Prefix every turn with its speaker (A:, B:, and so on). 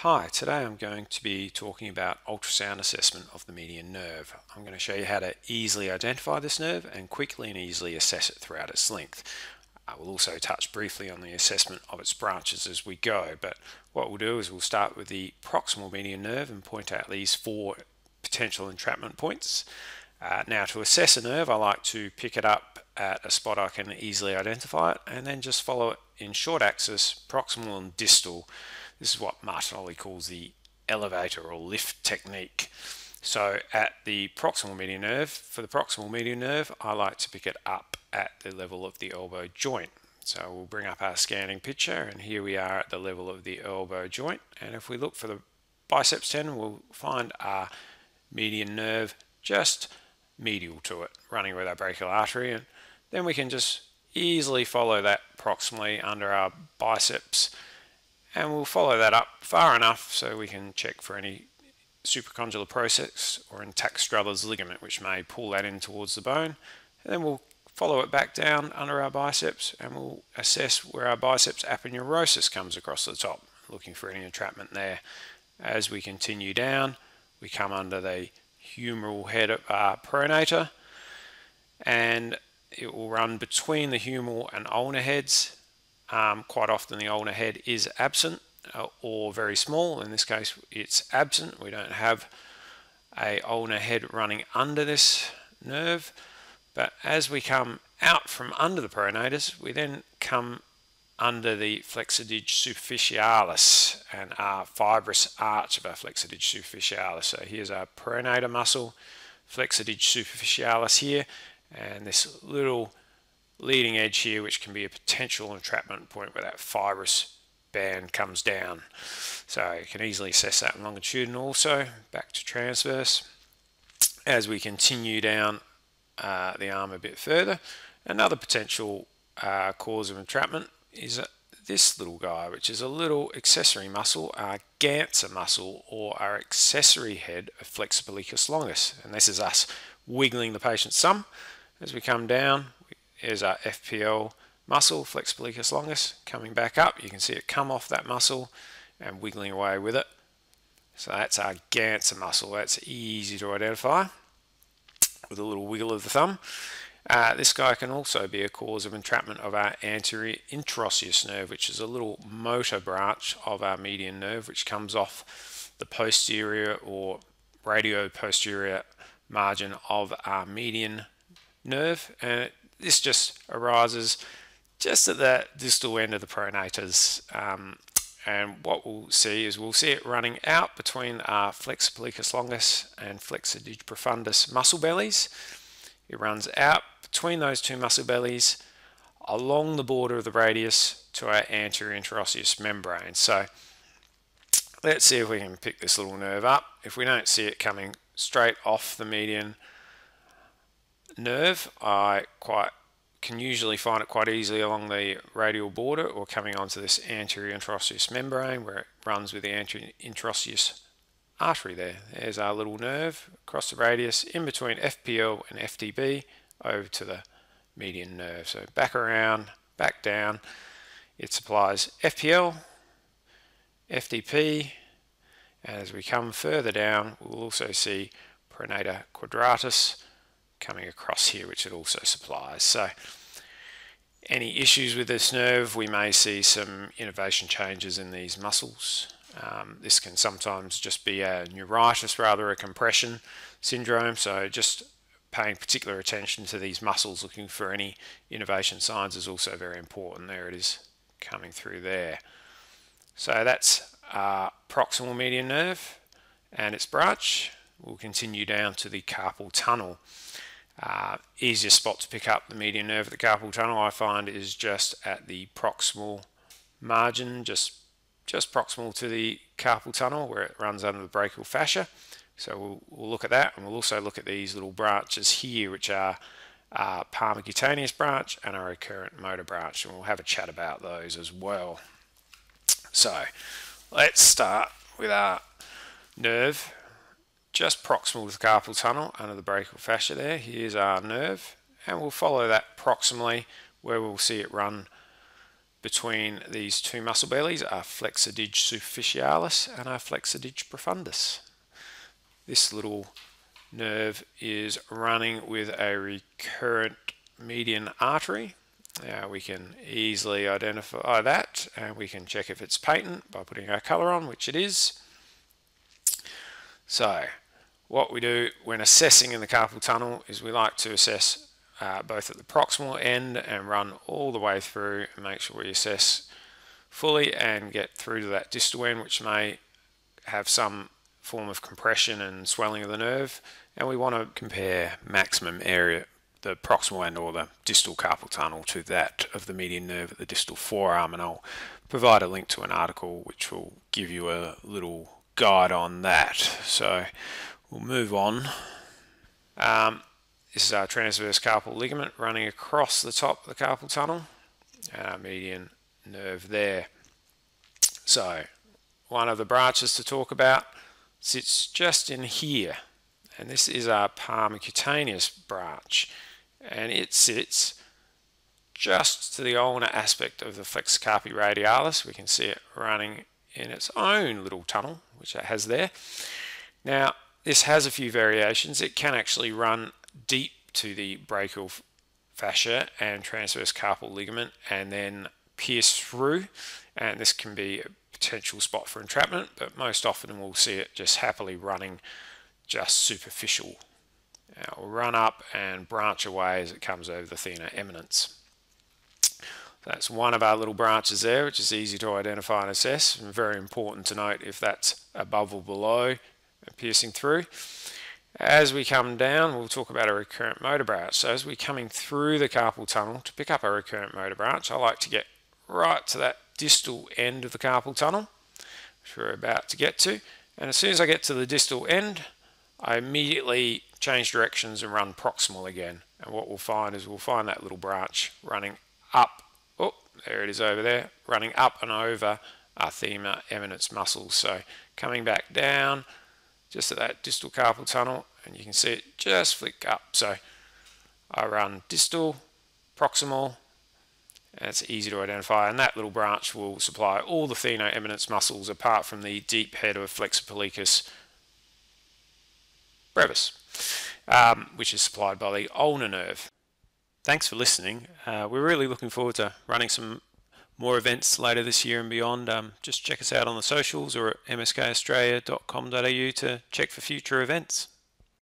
A: Hi, today I'm going to be talking about ultrasound assessment of the median nerve. I'm going to show you how to easily identify this nerve and quickly and easily assess it throughout its length. I will also touch briefly on the assessment of its branches as we go, but what we'll do is we'll start with the proximal median nerve and point out these four potential entrapment points. Uh, now to assess a nerve, I like to pick it up at a spot I can easily identify it and then just follow it in short axis, proximal and distal this is what Martinoli calls the elevator or lift technique. So at the proximal median nerve, for the proximal median nerve, I like to pick it up at the level of the elbow joint. So we'll bring up our scanning picture and here we are at the level of the elbow joint. And if we look for the biceps tendon, we'll find our median nerve just medial to it, running with our brachial artery. And then we can just easily follow that proximally under our biceps and we'll follow that up far enough so we can check for any supracondylar process or intact Struthers' ligament which may pull that in towards the bone. And then we'll follow it back down under our biceps and we'll assess where our biceps aponeurosis comes across the top looking for any entrapment there. As we continue down we come under the humeral head of our pronator and it will run between the humeral and ulnar heads um, quite often the ulnar head is absent uh, or very small. In this case, it's absent. We don't have a ulnar head running under this nerve. But as we come out from under the pronator, we then come under the flexor digis superficialis and our fibrous arch of our flexor digis superficialis. So here's our pronator muscle, flexor digis superficialis here, and this little leading edge here, which can be a potential entrapment point where that fibrous band comes down. So you can easily assess that in longitudinal also. Back to transverse. As we continue down uh, the arm a bit further, another potential uh, cause of entrapment is uh, this little guy, which is a little accessory muscle, our Gantzer muscle, or our accessory head of flexor longus. And this is us wiggling the patient's thumb. As we come down, is our FPL muscle, flexor pollicis longus, coming back up. You can see it come off that muscle and wiggling away with it. So that's our Gantzer muscle. That's easy to identify with a little wiggle of the thumb. Uh, this guy can also be a cause of entrapment of our anterior interosseous nerve, which is a little motor branch of our median nerve, which comes off the posterior or radio-posterior margin of our median nerve, and it this just arises just at the distal end of the pronators. Um, and what we'll see is we'll see it running out between our flexor pollicis longus and flexor profundus muscle bellies. It runs out between those two muscle bellies along the border of the radius to our anterior interosseous membrane. So let's see if we can pick this little nerve up. If we don't see it coming straight off the median nerve, I quite can usually find it quite easily along the radial border or coming onto this anterior interosseous membrane where it runs with the anterior interosseous artery there. There's our little nerve across the radius in between FPL and FDP over to the median nerve. So back around, back down, it supplies FPL, FDP, and as we come further down, we'll also see pronator quadratus, coming across here, which it also supplies. So any issues with this nerve, we may see some innervation changes in these muscles. Um, this can sometimes just be a neuritis rather a compression syndrome. So just paying particular attention to these muscles, looking for any innervation signs is also very important. There it is coming through there. So that's uh, proximal median nerve and its branch. We'll continue down to the carpal tunnel. Uh, easiest spot to pick up the median nerve of the carpal tunnel I find is just at the proximal margin, just just proximal to the carpal tunnel where it runs under the brachial fascia. So we'll, we'll look at that and we'll also look at these little branches here which are uh, palmar cutaneous branch and a recurrent motor branch and we'll have a chat about those as well. So let's start with our nerve just proximal to the carpal tunnel under the brachial fascia there. Here's our nerve and we'll follow that proximally where we'll see it run between these two muscle bellies our flexor dig superficialis and our flexor dig profundus. This little nerve is running with a recurrent median artery. Now we can easily identify that and we can check if it's patent by putting our colour on, which it is. So what we do when assessing in the carpal tunnel is we like to assess uh, both at the proximal end and run all the way through and make sure we assess fully and get through to that distal end which may have some form of compression and swelling of the nerve. And we want to compare maximum area the proximal end or the distal carpal tunnel to that of the median nerve at the distal forearm. And I'll provide a link to an article which will give you a little guide on that. So we'll move on um, this is our transverse carpal ligament running across the top of the carpal tunnel and our median nerve there. So one of the branches to talk about sits just in here and this is our palmocutaneous branch and it sits just to the ulnar aspect of the flexor carpi radialis. We can see it running in its own little tunnel which it has there. Now this has a few variations. It can actually run deep to the brachial fascia and transverse carpal ligament and then pierce through and this can be a potential spot for entrapment but most often we'll see it just happily running just superficial. Now we'll run up and branch away as it comes over the thenar eminence. That's one of our little branches there, which is easy to identify and assess, and very important to note if that's above or below piercing through. As we come down, we'll talk about a recurrent motor branch. So as we're coming through the carpal tunnel to pick up a recurrent motor branch, I like to get right to that distal end of the carpal tunnel, which we're about to get to. And as soon as I get to the distal end, I immediately change directions and run proximal again. And what we'll find is we'll find that little branch running up. Oh, there it is over there, running up and over our thenar eminence muscles. So coming back down, just at that distal carpal tunnel and you can see it just flick up. So I run distal, proximal, and it's easy to identify and that little branch will supply all the thenar eminence muscles apart from the deep head of flexor pollicis brevis, um, which is supplied by the ulnar nerve. Thanks for listening. Uh, we're really looking forward to running some more events later this year and beyond, um, just check us out on the socials or at mskaustralia.com.au to check for future events.